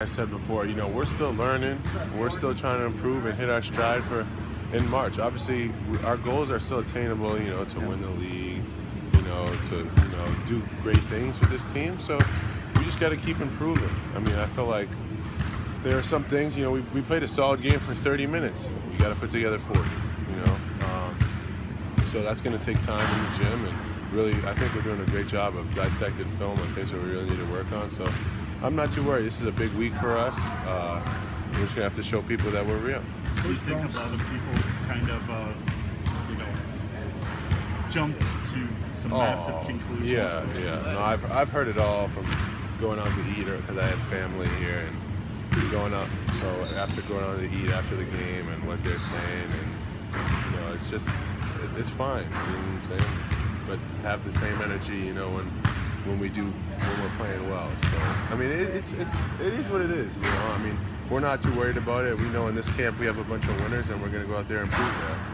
I said before, you know, we're still learning. We're still trying to improve and hit our stride for in March. Obviously, we, our goals are still attainable. You know, to win the league. You know, to you know do great things with this team. So we just got to keep improving. I mean, I feel like there are some things. You know, we, we played a solid game for 30 minutes. We got to put together 40. You know, um, so that's going to take time in the gym and really, I think we're doing a great job of dissecting film and things that we really need to work on. So I'm not too worried. This is a big week for us. Uh, we're just gonna have to show people that we're real. Do you think of other people kind of, uh, you know, jumped to some massive Oh, conclusions? Yeah, yeah. No, I've, I've heard it all from going out to eat or because I had family here and going out. So after going out to eat after the game and what they're saying and you know it's just it, it's fine. You know what I'm saying? But have the same energy, you know, when when we do when we're playing well. So I mean, it, it's it's it is what it is. You know, I mean, we're not too worried about it. We know in this camp we have a bunch of winners and we're gonna go out there and prove that.